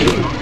Oh,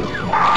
Oh!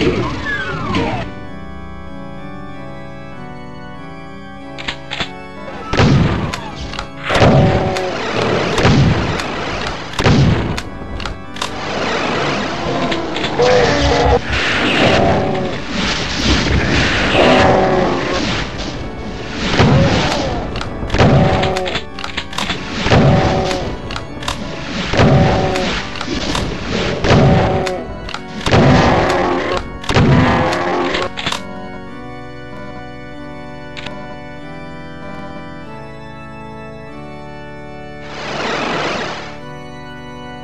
you.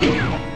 You